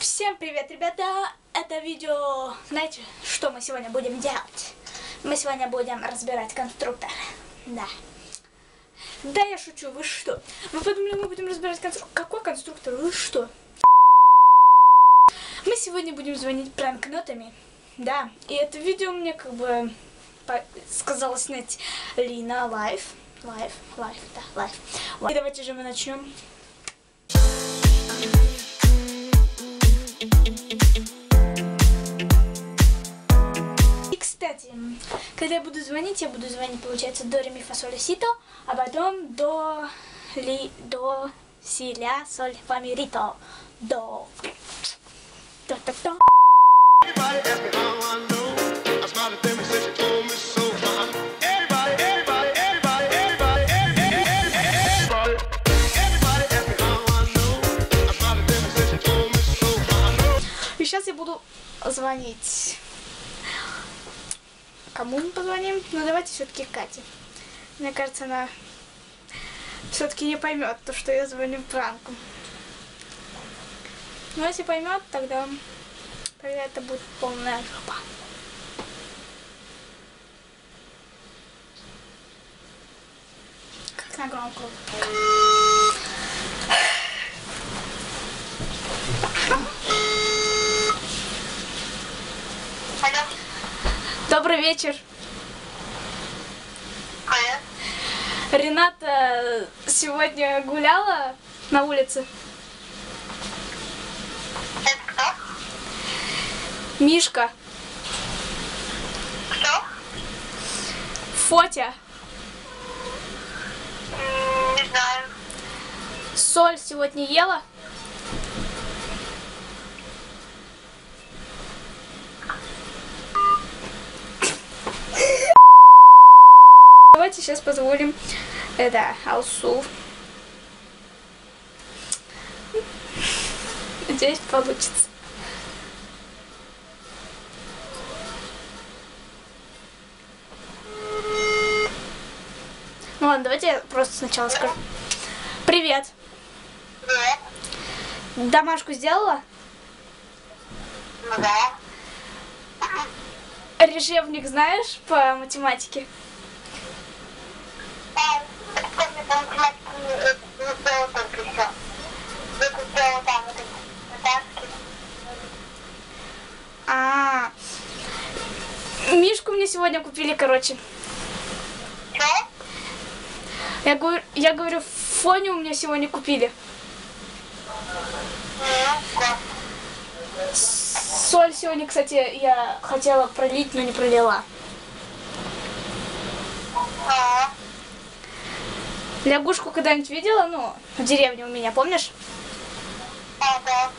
Всем привет, ребята! Это видео... Знаете, что мы сегодня будем делать? Мы сегодня будем разбирать конструктор. Да. Да, я шучу, вы что? Вы подумали, мы будем разбирать конструктор? Какой конструктор? Вы что? Мы сегодня будем звонить пранкнотами. Да, и это видео мне как бы сказала снять Лина Live. Live, live, да, live. И давайте же мы начнем. Кстати, когда я буду звонить, я буду звонить, получается, до ре ми фа соль сито, а потом до ли до си ля соль фа ми рито. До. До, до, до. И сейчас я буду звонить. Кому мы позвоним? Ну давайте все-таки Кате. Мне кажется, она все-таки не поймет то, что я звоню пранку. Но если поймет, тогда, тогда это будет полная жопа. Как на громко. Добрый вечер. Привет. Рената сегодня гуляла на улице. Это кто? Мишка, Кто? Фотя, Не знаю. соль сегодня ела? Давайте сейчас позволим это Алсу. Надеюсь, получится. Ну ладно, давайте я просто сначала скажу. Привет. Привет. Домашку сделала? Ну да. Решебник знаешь по математике? Там, кто мне по математике не не сделал только еще. Только сделал там вот эти задатки. А, Мишку мне сегодня купили, короче. Че? Я говорю, я говорю, Фоню у меня сегодня купили. Соль сегодня, кстати, я хотела пролить, но не пролила. А, Лягушку когда-нибудь видела? Ну, в деревне у меня, помнишь? а, да.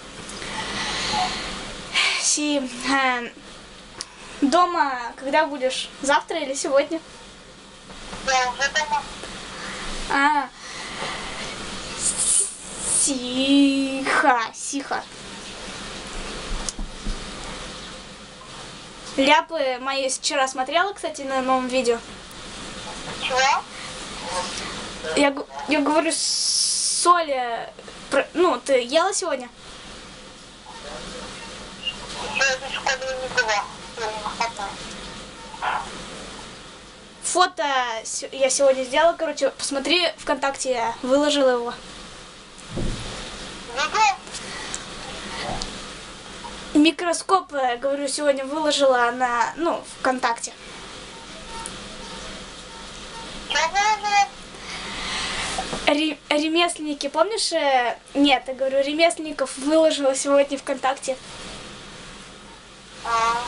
Си, э, дома когда будешь? Завтра или сегодня? Я уже дома. А, сиха, сиха. Ляпы мои вчера смотрела, кстати, на новом видео. Чего? Я, я говорю, Соля, про- ну, ты ела сегодня? Фото я сегодня сделала, короче, посмотри, ВКонтакте я выложила его. Микроскоп, э, говорю, сегодня выложила на, ну, ВКонтакте. Ремесленники, помнишь? э, Нет, я говорю, ремесленников выложила сегодня ВКонтакте. А,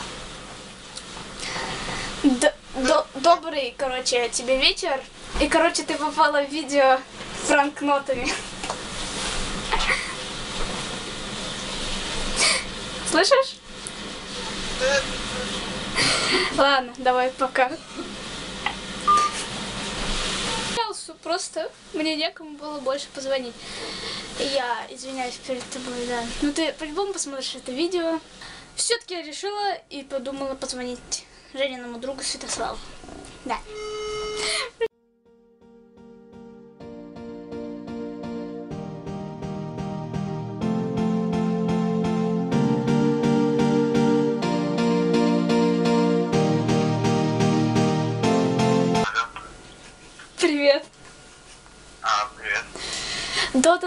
Д- до- добрый, короче, тебе вечер. И, короче, ты попала в видео с франкнотами. Слышишь? Ладно, давай, пока. Просто мне некому было больше позвонить. Я извиняюсь перед тобой, да. Ну ты по-любому посмотришь это видео. Все-таки я решила и подумала позвонить Жениному другу Святославу. Да.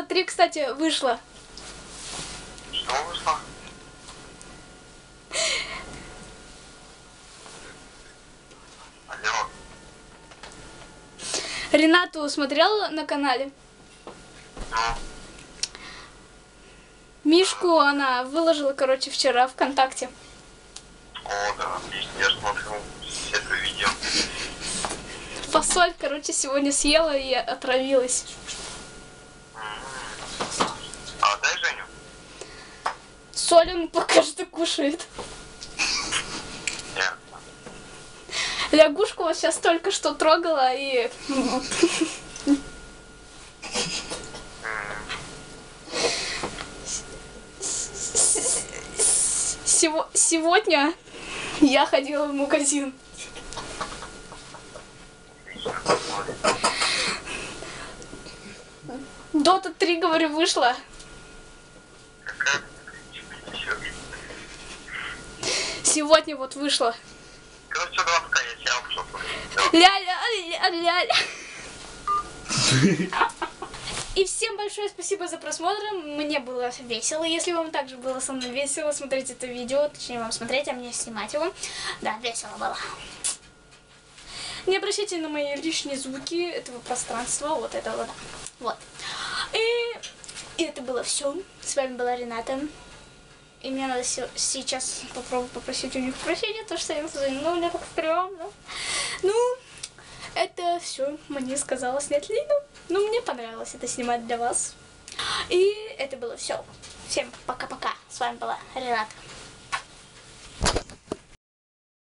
3, кстати, вышла. Что вышло? Алло. Ренату смотрел на канале. Ну, Мишку она выложила, короче, вчера ВКонтакте. о, да, я смотрю все твои видео. Фасоль, короче, сегодня съела и отравилась. Соль он пока что кушает. Лягушку вот сейчас только что трогала и... Сего- Сегодня я ходила в магазин. Дота 3, говорю, вышла. Сегодня вот вышла. Короче, два пока я тебя пошел Ля-ля-ля-ля. И всем большое спасибо за просмотр. Мне было весело. Если вам также было со мной весело, смотреть это видео. Точнее, вам смотреть, а мне снимать его. Да, весело было. Не обращайте на мои лишние звуки этого пространства. Вот это вот. Вот. И, и это было все. С вами была Рената. И мне надо се- сейчас попробовать попросить у них прощения, то что я им позвонила, ну, мне так стрёмно. Ну, это все мне сказала снять Лина. Ну, мне понравилось это снимать для вас. И это было все. Всем пока-пока. С вами была Рената.